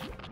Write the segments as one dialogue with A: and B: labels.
A: Thank you.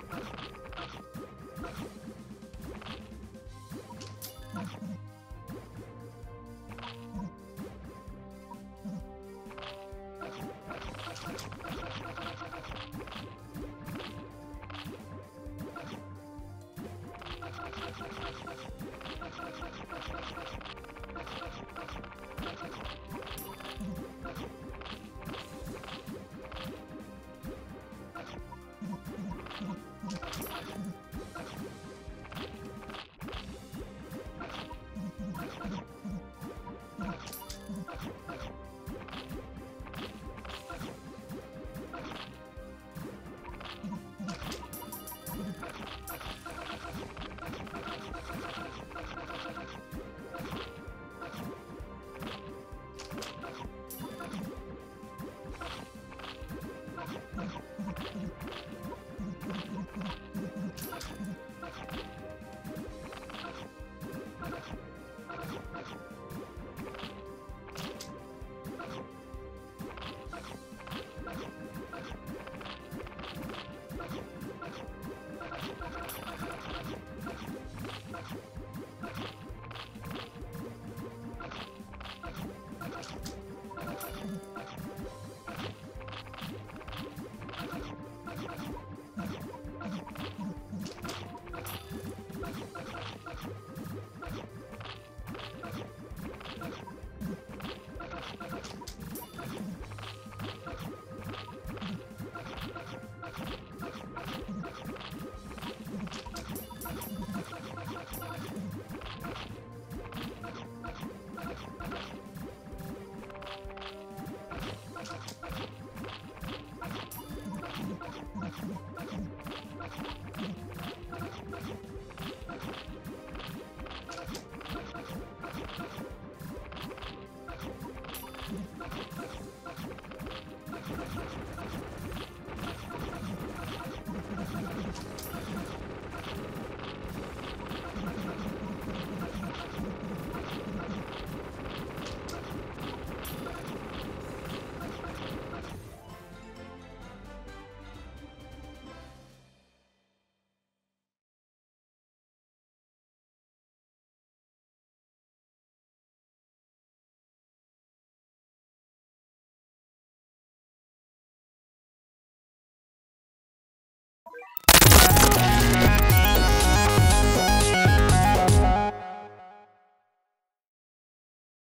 A: Thank you. Let's go.